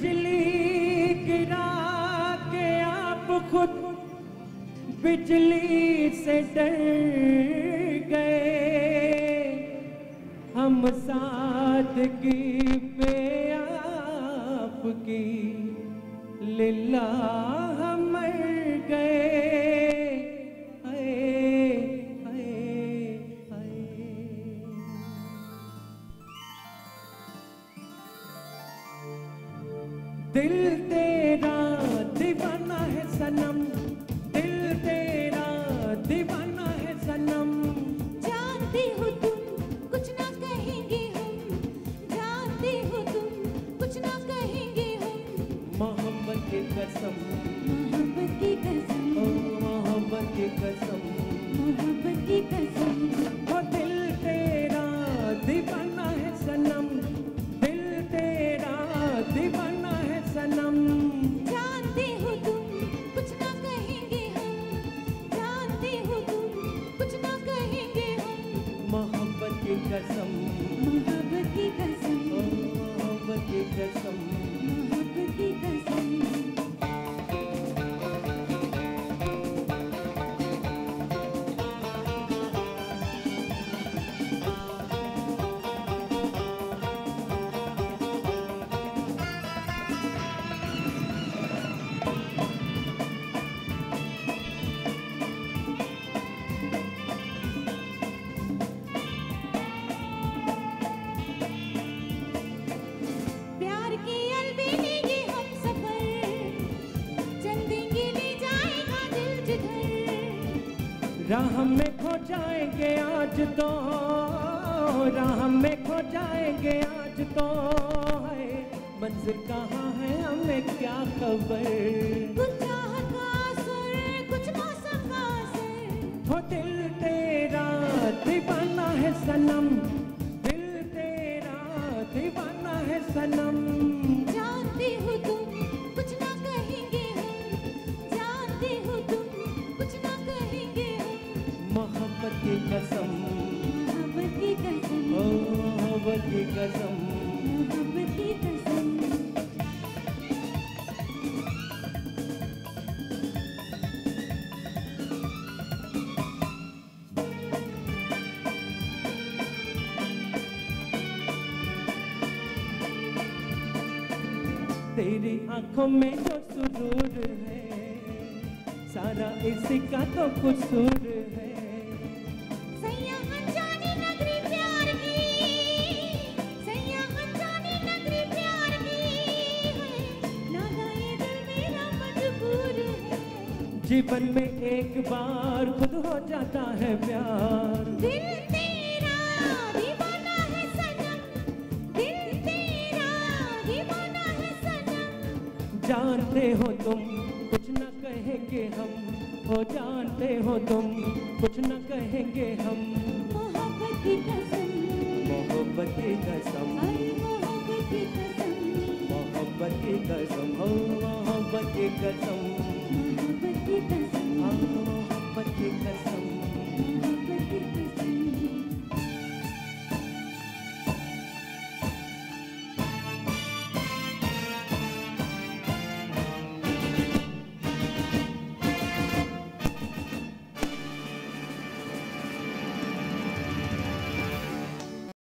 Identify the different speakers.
Speaker 1: बिजली गिरा के आप खुद बिजली से डर गए। हम सादगी पे आपकी लीला मर गए। दिल तेरा दीवाना है सनम। दिल तेरा दीवाना है सनम।
Speaker 2: जानती हो तुम कुछ ना कहेंगे हम। जानती हो तुम कुछ ना कहेंगे हम।
Speaker 1: मोहब्बत की कसम।
Speaker 2: मोहब्बत की कसम।
Speaker 1: मोहब्बत की कसम।
Speaker 2: मोहब्बत की कसम।
Speaker 1: मोहब्बत की राह में खो जाएँगे आज तो राह में खो जाएँगे आज तो। है मंजिल कहाँ है, हमें क्या खबर?
Speaker 2: की
Speaker 1: कसम। तेरी आँखों में जो सुरूर है सारा इसी का तो कसूर है। जीवन में एक बार खुद हो जाता है प्यार।
Speaker 2: दिल तेरा दीवाना है सनम। दिल तेरा दीवाना है सनम।
Speaker 1: जानते हो तुम कुछ न कहेंगे हम। हो जानते हो तुम कुछ न कहेंगे हम।
Speaker 2: मोहब्बत की कसम।
Speaker 1: मोहब्बत की कसम।
Speaker 2: मोहब्बत की कसम।
Speaker 1: मोहब्बत की कसम। मोहब्बत की कसम।